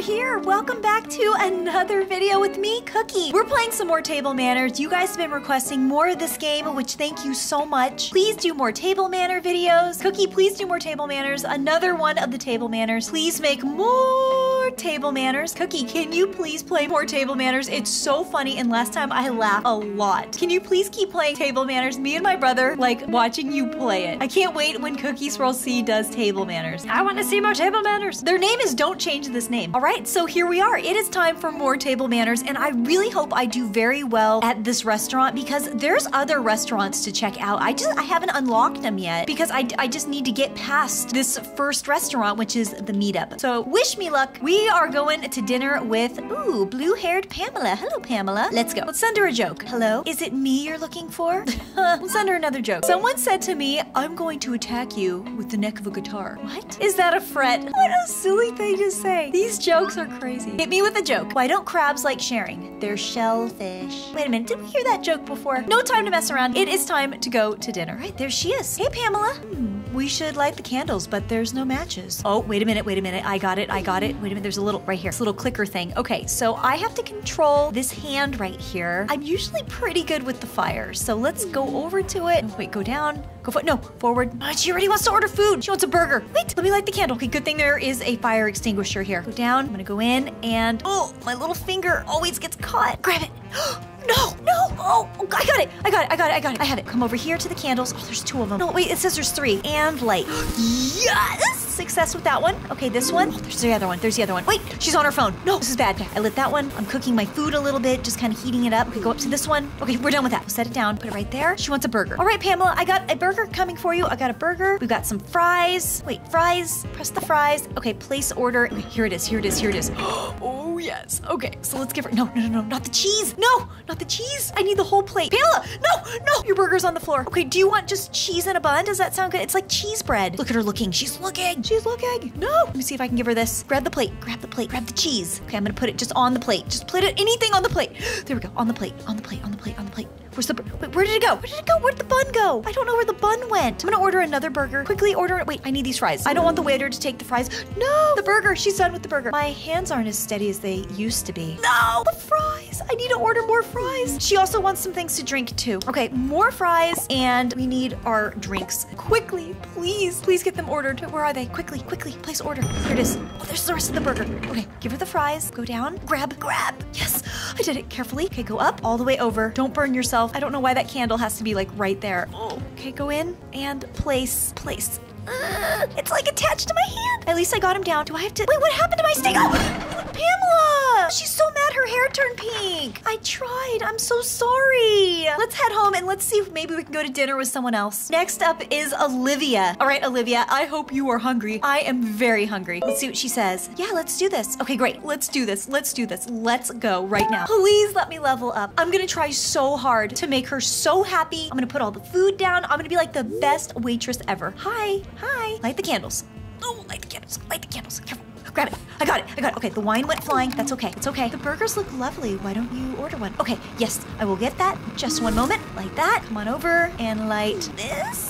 here. Welcome back to another video with me, Cookie. We're playing some more Table Manners. You guys have been requesting more of this game, which thank you so much. Please do more Table Manner videos. Cookie, please do more Table Manners. Another one of the Table Manners. Please make more Table Manners. Cookie, can you please play more Table Manners? It's so funny, and last time I laughed a lot. Can you please keep playing Table Manners? Me and my brother like watching you play it. I can't wait when Cookie Swirl C does Table Manners. I want to see more Table Manners. Their name is Don't Change This Name. All right, so here we are. It is time for more Table Manners, and I really hope I do very well at this restaurant because there's other restaurants to check out. I just I haven't unlocked them yet because I, I just need to get past this first restaurant, which is the meetup. So wish me luck. We are going to dinner with ooh blue-haired Pamela. Hello, Pamela. Let's go. Let's send her a joke. Hello, is it me you're looking for? Let's send her another joke. Someone said to me, "I'm going to attack you with the neck of a guitar." What? Is that a fret? What a silly thing to say. These jokes are crazy. Hit me with a joke. Why don't crabs like sharing? They're shellfish. Wait a minute, did we hear that joke before? No time to mess around. It is time to go to dinner. Right, there she is. Hey, Pamela. Hmm. We should light the candles, but there's no matches. Oh, wait a minute, wait a minute. I got it, I got it. Wait a minute, there's a little right here. This little clicker thing. Okay, so I have to control this hand right here. I'm usually pretty good with the fire, so let's go over to it. Oh, wait, go down. Go for no, forward. Oh, she already wants to order food. She wants a burger. Wait, let me light the candle. Okay, good thing there is a fire extinguisher here. Go down. I'm gonna go in and oh, my little finger always gets caught. Grab it. Oh, No, no, oh, oh, I got it, I got it, I got it, I got it, I have it. Come over here to the candles. Oh, there's two of them. No, wait, it says there's three. And light. Yes! Success with that one. Okay, this one. Oh, there's the other one, there's the other one. Wait, she's on her phone. No, this is bad. I lit that one. I'm cooking my food a little bit, just kind of heating it up. Okay, go up to this one. Okay, we're done with that. We'll set it down, put it right there. She wants a burger. All right, Pamela, I got a burger coming for you. I got a burger. We got some fries. Wait, fries. Press the fries. Okay, place order. Okay, here it is, here it is, here it is. oh, yes. Okay, so let's give her. No, no, no, no, not the cheese. No, not the cheese. I need the whole plate. Pamela, no, no, your burger's on the floor. Okay, do you want just cheese in a bun? Does that sound good? It's like cheese bread. Look at her looking. She's looking. She's looking. No. Let me see if I can give her this. Grab the plate. Grab the plate. Grab the cheese. Okay, I'm gonna put it just on the plate. Just put it anything on the plate. There we go. On the plate. On the plate. On the plate. On the plate. Where's the wait? Where did it go? Where did it go? Where'd the bun go? I don't know where the bun went. I'm gonna order another burger. Quickly order. It. Wait, I need these fries. I don't want the waiter to take the fries. No, the burger. She's done with the burger. My hands aren't as steady as they used to be. No, the fries. I need to order more fries. She also wants some things to drink too. Okay, more fries, and we need our drinks quickly. Please, please get them ordered. Where are they? Quickly, quickly, place order. Here it is. Oh, there's the rest of the burger. Okay, give her the fries. Go down. Grab, grab. Yes, I did it carefully. Okay, go up all the way over. Don't burn yourself. I don't know why that candle has to be like right there. Okay, go in and place, place. Uh, it's like attached to my hand. At least I got him down. Do I have to? Wait, what happened to my steak? Oh, Pamela! She's so mad her hair turned pink. I tried. I'm so sorry. Let's head home and let's see if maybe we can go to dinner with someone else. Next up is Olivia. All right, Olivia, I hope you are hungry. I am very hungry. Let's see what she says. Yeah, let's do this. Okay, great. Let's do this. Let's do this. Let's go right now. Please let me level up. I'm gonna try so hard to make her so happy. I'm gonna put all the food down. I'm gonna be like the best waitress ever. Hi, hi. Light the candles. Oh, light the candles. Light the candles. Careful. Grab it. I got it. I got it. Okay, the wine went flying. That's okay. It's okay. The burgers look lovely. Why don't you order one? Okay, yes, I will get that. Just one moment. Light that. Come on over and light this.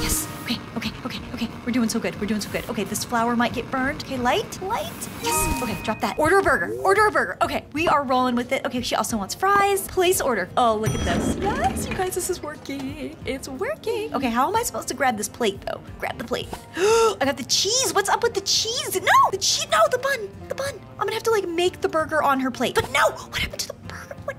Yes. Okay, okay, okay, okay. We're doing so good. We're doing so good. Okay, this flour might get burned. Okay, light, light. Yes. Okay, drop that. Order a burger. Order a burger. Okay, we are rolling with it. Okay, she also wants fries. Place order. Oh, look at this. Yes, you guys, this is working. It's working. Okay, how am I supposed to grab this plate though? Grab the plate. I got the cheese. What's up with the cheese? No, the cheese. No, the bun. The bun. I'm gonna have to like make the burger on her plate. But no, what happened to the burger? What?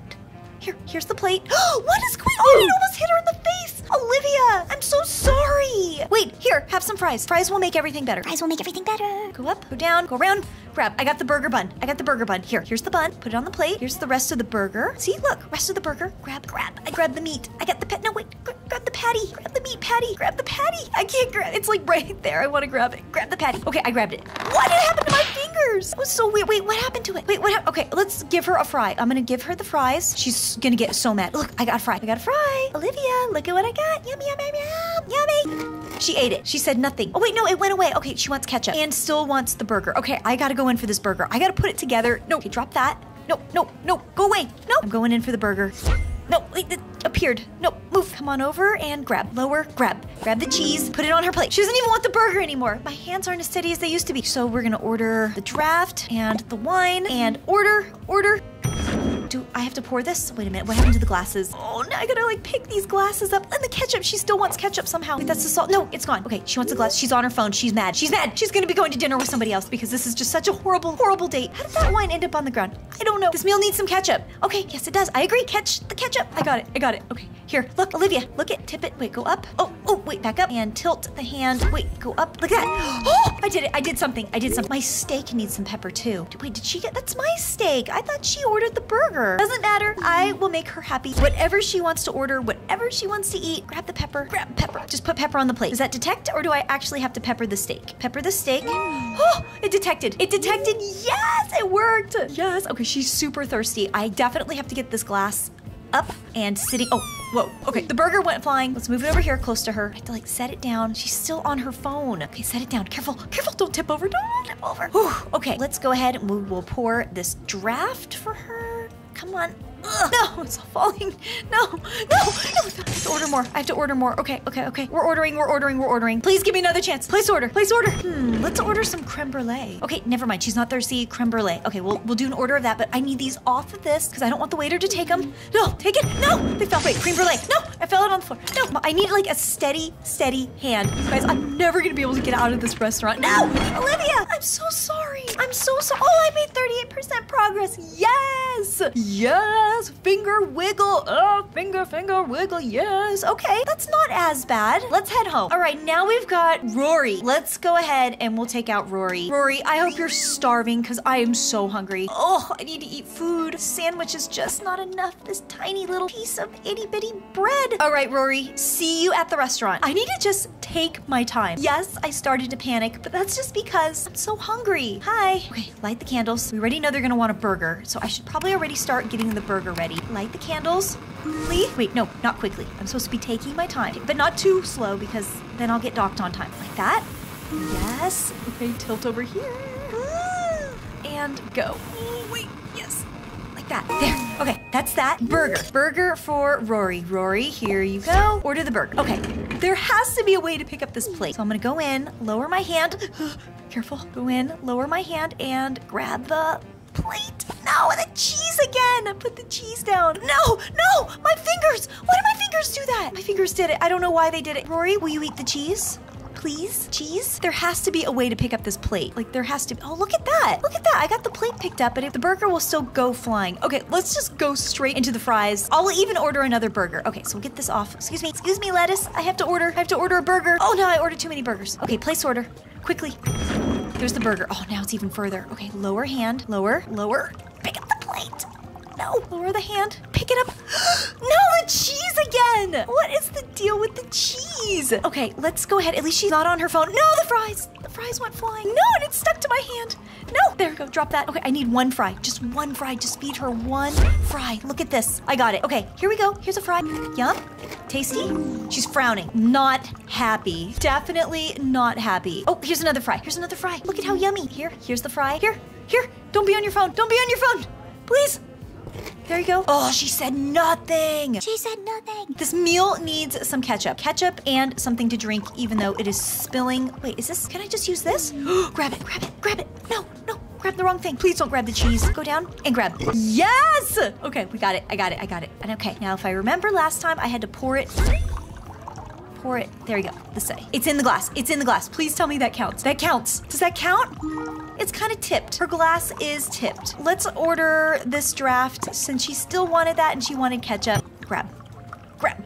Here, here's the plate. what is going on? Oh. It almost hit her in the face. Olivia, I'm so sorry. Wait, here, have some fries. Fries will make everything better. Fries will make everything better. Go up, go down, go around. Grab. I got the burger bun. I got the burger bun. Here, here's the bun. Put it on the plate. Here's the rest of the burger. See, look, rest of the burger. Grab, grab. I grabbed the meat. I got the pet. No, wait. Gra- grab the patty. Grab the meat patty. Grab the patty. I can't grab. It's like right there. I want to grab it. Grab the patty. Okay, I grabbed it. What did happen to my fingers? That was so weird. Wait, what happened to it? Wait, what? okay, let's give her a fry. I'm gonna give her the fries. She's gonna get so mad. Look, I got a fry. I got a fry. Olivia, look at what I got. Yummy, yummy, yum, yummy. She ate it. She said nothing. Oh wait, no, it went away. Okay, she wants ketchup and still wants the burger. Okay, I gotta go in for this burger. I gotta put it together. No, okay, drop that. No, no, no, go away. No, I'm going in for the burger. No, it appeared. No, move. Come on over and grab. Lower, grab. Grab the cheese, put it on her plate. She doesn't even want the burger anymore. My hands aren't as steady as they used to be. So we're gonna order the draft and the wine and order, order. Do I have to pour this? Wait a minute, what happened to the glasses? Oh, now I gotta like pick these glasses up. And the ketchup, she still wants ketchup somehow. Wait, that's the salt. No, it's gone. Okay, she wants a glass. She's on her phone. She's mad. She's mad. She's gonna be going to dinner with somebody else because this is just such a horrible, horrible date. How did that wine end up on the ground? I don't know. This meal needs some ketchup. Okay, yes, it does. I agree. Catch the ketchup. I got it. I got it. Okay, here, look, Olivia, look it, tip it. Wait, go up. Oh, oh, wait, back up and tilt the hand. Wait, go up. Look at that. Oh, I did it. I did something. I did something. My steak needs some pepper too. Wait, did she get? That's my steak. I thought she ordered the burger. Doesn't matter. I will make her happy. Whatever she wants to order, whatever she wants to eat, grab the pepper. Grab pepper. Just put pepper on the plate. Does that detect, or do I actually have to pepper the steak? Pepper the steak. Oh, it detected. It detected. Yes, it worked. Yes. Okay, she's super thirsty. I definitely have to get this glass up and sitting. Oh, whoa. Okay, the burger went flying. Let's move it over here close to her. I have to like set it down. She's still on her phone. Okay, set it down. Careful, careful. Don't tip over. Don't tip over. Whew. Okay, let's go ahead and we will pour this draft for her. Come on. Ugh. No, it's all falling. No, no, no. I have to order more. I have to order more. Okay, okay, okay. We're ordering, we're ordering, we're ordering. Please give me another chance. Place order, place order. Hmm, let's order some creme brulee. Okay, never mind. She's not thirsty. Creme brulee. Okay, we'll, we'll do an order of that, but I need these off of this because I don't want the waiter to take them. No, take it. No, they fell. Wait, creme brulee. No, I fell it on the floor. No, I need like a steady, steady hand. Guys, I'm never going to be able to get out of this restaurant. No, Olivia, I'm so sorry. I'm so sorry. Oh, I made 38% progress. Yes, yes. Finger wiggle. Oh, finger, finger wiggle. Yes. Okay, that's not as bad. Let's head home. All right, now we've got Rory. Let's go ahead and we'll take out Rory. Rory, I hope you're starving because I am so hungry. Oh, I need to eat food. Sandwich is just not enough. This tiny little piece of itty bitty bread. All right, Rory, see you at the restaurant. I need to just take my time. Yes, I started to panic, but that's just because I'm so hungry. Hi. Okay, light the candles. We already know they're gonna want a burger, so I should probably already start getting the burger ready. Light the candles. Quickly. Wait, no, not quickly. I'm supposed to be taking my time, but not too slow because then I'll get docked on time. Like that. Yes. Okay, tilt over here. And go. Oh, wait, yes. Like that. There. Okay, that's that. Burger. Burger for Rory. Rory, here you go. Order the burger. Okay, there has to be a way to pick up this plate. So I'm gonna go in, lower my hand. Careful. Go in, lower my hand, and grab the plate. No, the cheese again. Put the cheese down. No, no, my fingers. Why did my fingers do that? My fingers did it. I don't know why they did it. Rory, will you eat the cheese? Please? Cheese? There has to be a way to pick up this plate. Like, there has to be. Oh, look at that. Look at that. I got the plate picked up, but if the burger will still go flying. Okay, let's just go straight into the fries. I'll even order another burger. Okay, so we'll get this off. Excuse me. Excuse me, lettuce. I have to order. I have to order a burger. Oh, no, I ordered too many burgers. Okay, place order. Quickly. There's the burger. Oh, now it's even further. Okay, lower hand. Lower, lower. No, lower the hand. Pick it up. no, the cheese again. What is the deal with the cheese? Okay, let's go ahead. At least she's not on her phone. No, the fries. The fries went flying. No, and it stuck to my hand. No, there we go. Drop that. Okay, I need one fry. Just one fry. Just feed her one fry. Look at this. I got it. Okay, here we go. Here's a fry. Yum. Tasty. She's frowning. Not happy. Definitely not happy. Oh, here's another fry. Here's another fry. Look at how yummy. Here, here's the fry. Here, here. Don't be on your phone. Don't be on your phone. Please. There you go. Oh, she said nothing. She said nothing. This meal needs some ketchup. Ketchup and something to drink, even though it is spilling. Wait, is this? Can I just use this? grab it, grab it, grab it. No, no, grab the wrong thing. Please don't grab the cheese. Go down and grab. Yes! Okay, we got it. I got it. I got it. And okay, now if I remember last time, I had to pour it. Pour it. There you go. This way. It's in the glass. It's in the glass. Please tell me that counts. That counts. Does that count? It's kind of tipped. Her glass is tipped. Let's order this draft since she still wanted that and she wanted ketchup. Grab. Grab.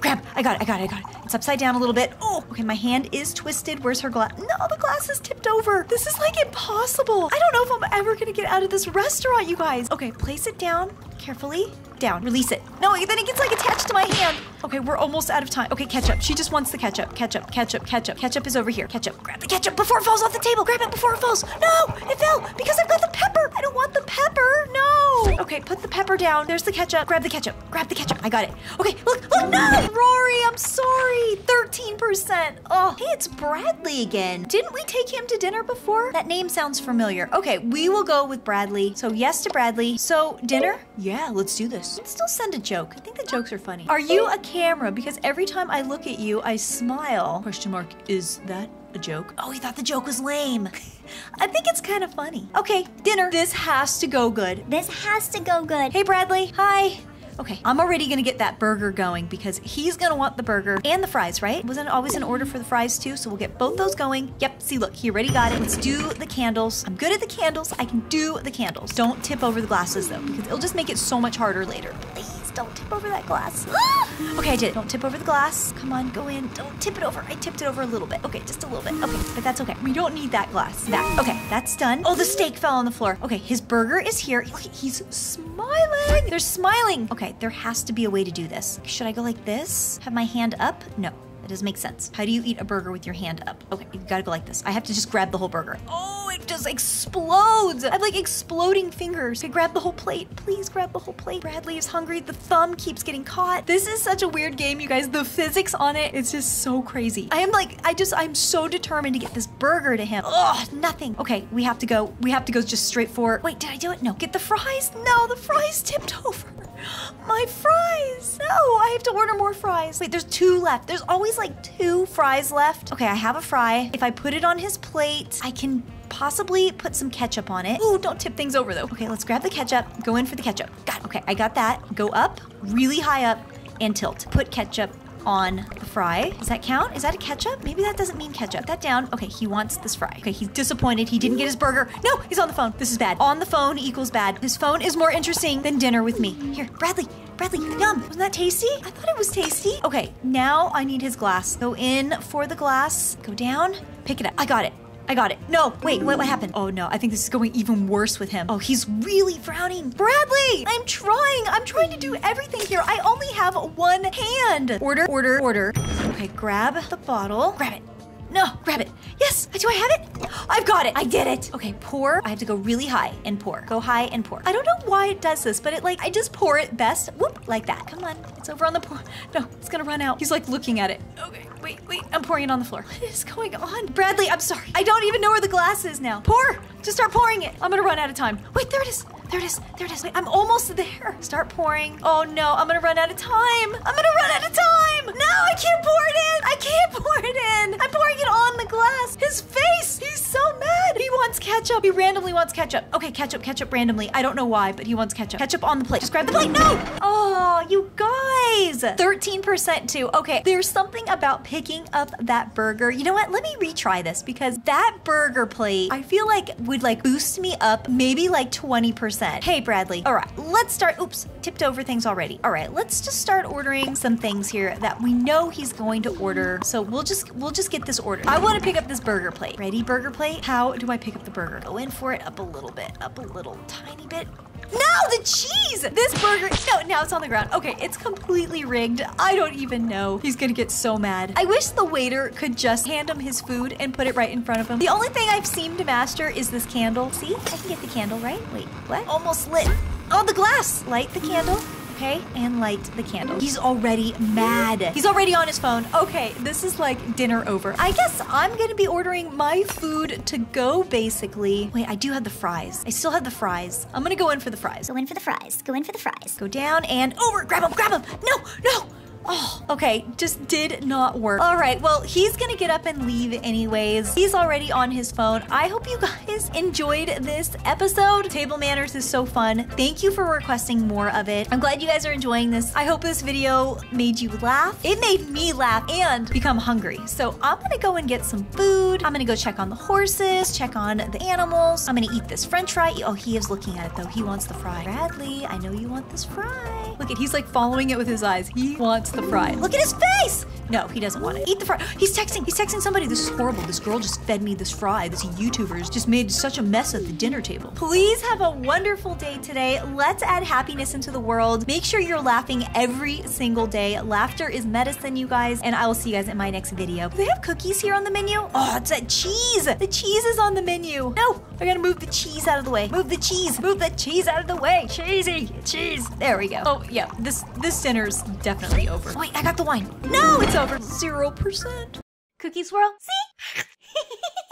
Grab. I got it. I got it. I got it. It's upside down a little bit. Oh, okay. My hand is twisted. Where's her glass? No, the glass is tipped over. This is like impossible. I don't know if I'm ever to get out of this restaurant, you guys. Okay, place it down carefully. Down. Release it. No, then it gets like attached to my hand. Okay, we're almost out of time. Okay, ketchup. She just wants the ketchup. Ketchup, ketchup, ketchup. Ketchup is over here. Ketchup. Grab the ketchup before it falls off the table. Grab it before it falls. No, it fell because I've got the pepper. I don't want the pepper. No. Okay, put the pepper down. There's the ketchup. Grab the ketchup. Grab the ketchup. I got it. Okay, look, look, no! Rory, I'm sorry. 13%. Oh, hey, it's Bradley again. Didn't we take him to dinner before? That name sounds familiar. Okay, we will go with Bradley. So yes to Bradley. So dinner? Yeah, let's do this. Let's still send a joke. I think the jokes are funny. Are you a camera? Because every time I look at you, I smile. Question mark, is that a joke? Oh, he thought the joke was lame. I think it's kind of funny. Okay, dinner. This has to go good. This has to go good. Hey, Bradley. Hi. Okay, I'm already gonna get that burger going because he's gonna want the burger and the fries, right? Wasn't it always in order for the fries too? So we'll get both those going. Yep, see, look, he already got it. Let's do the candles. I'm good at the candles. I can do the candles. Don't tip over the glasses though, because it'll just make it so much harder later. Don't tip over that glass. okay, I did it. Don't tip over the glass. Come on, go in. Don't tip it over. I tipped it over a little bit. Okay, just a little bit. Okay, but that's okay. We don't need that glass. That. Okay, that's done. Oh, the steak fell on the floor. Okay, his burger is here. Look, he's smiling. They're smiling. Okay, there has to be a way to do this. Should I go like this? Have my hand up? No. That doesn't make sense. How do you eat a burger with your hand up? Okay, you gotta go like this. I have to just grab the whole burger. Oh, just explodes. I have like exploding fingers. Okay, grab the whole plate. Please grab the whole plate. Bradley is hungry. The thumb keeps getting caught. This is such a weird game, you guys. The physics on it, it's just so crazy. I am like, I just, I'm so determined to get this burger to him. Ugh, nothing. Okay, we have to go. We have to go just straight for, wait, did I do it? No. Get the fries? No, the fries tipped over. My fries! No, I have to order more fries. Wait, there's two left. There's always like two fries left. Okay, I have a fry. If I put it on his plate, I can possibly put some ketchup on it. Ooh, don't tip things over though. Okay, let's grab the ketchup. Go in for the ketchup. Got it. Okay, I got that. Go up, really high up, and tilt. Put ketchup on the fry. Does that count? Is that a ketchup? Maybe that doesn't mean ketchup. That down. Okay, he wants this fry. Okay, he's disappointed. He didn't get his burger. No, he's on the phone. This is bad. On the phone equals bad. His phone is more interesting than dinner with me. Here, Bradley. Bradley, yum. Wasn't that tasty? I thought it was tasty. Okay, now I need his glass. Go in for the glass. Go down. Pick it up. I got it. I got it. No, wait, what, what happened? Oh no, I think this is going even worse with him. Oh, he's really frowning. Bradley, I'm trying. I'm trying to do everything here. I only have one hand. Order, order, order. Okay, grab the bottle. Grab it. No, grab it. Yes, do I have it? I've got it. I did it. Okay, pour. I have to go really high and pour. Go high and pour. I don't know why it does this, but it like, I just pour it best. Whoop, like that. Come on, it's over on the pour. No, it's gonna run out. He's like looking at it. Okay, wait, wait. I'm pouring it on the floor. What is going on? Bradley, I'm sorry. I don't even know where the glass is now. Pour. Just start pouring it. I'm gonna run out of time. Wait, there it is. There it is. There it is. Wait, I'm almost there. Start pouring. Oh no, I'm gonna run out of time. I'm gonna run out of time. No, I can't pour it in. I can't pour it in. I'm pouring it on the glass. His face. He's so mad. He wants ketchup. He randomly wants ketchup. Okay, ketchup, ketchup randomly. I don't know why, but he wants ketchup. Ketchup on the plate. Just grab the plate. No. Oh, you guys. 13% too. Okay, there's something about picking up that burger. You know what? Let me retry this because that burger plate, I feel like would like boost me up maybe like 20%. Hey, Bradley. All right, let's start. Oops, tipped over things already. All right, let's just start ordering some things here that we know he's going to order. So we'll just we'll just get this ordered. I want to pick up this burger plate. Ready, burger plate? How do I pick up the burger? Go in for it up a little bit, up a little tiny bit. No, the cheese! This burger, no, now it's on the ground. Okay, it's completely rigged. I don't even know. He's gonna get so mad. I wish the waiter could just hand him his food and put it right in front of him. The only thing I've seemed to master is this candle. See, I can get the candle, right? Wait, what? Almost lit. Oh, the glass. Light the candle okay? And light the candle. He's already mad. He's already on his phone. Okay, this is like dinner over. I guess I'm gonna be ordering my food to go, basically. Wait, I do have the fries. I still have the fries. I'm gonna go in for the fries. Go in for the fries. Go in for the fries. Go down and oh, over. Grab him, grab him. No, no. Oh, okay, just did not work. All right, well, he's gonna get up and leave anyways. He's already on his phone. I hope you guys enjoyed this episode. Table Manners is so fun. Thank you for requesting more of it. I'm glad you guys are enjoying this. I hope this video made you laugh. It made me laugh and become hungry. So I'm gonna go and get some food. I'm gonna go check on the horses, check on the animals. I'm gonna eat this french fry. Oh, he is looking at it though. He wants the fry. Bradley, I know you want this fry. Look at, he's like following it with his eyes. He wants the fry. Look at his face! No, he doesn't want it. Eat the fry. He's texting. He's texting somebody. This is horrible. This girl just fed me this fry. This YouTuber's just made such a mess at the dinner table. Please have a wonderful day today. Let's add happiness into the world. Make sure you're laughing every single day. Laughter is medicine, you guys. And I will see you guys in my next video. Do they have cookies here on the menu? Oh, it's that cheese. The cheese is on the menu. No, I gotta move the cheese out of the way. Move the cheese. Move the cheese out of the way. Cheesy cheese. There we go. Oh yeah, this this dinner's definitely over. Wait, I got the wine. No, it's over 0%. Cookie swirl, see?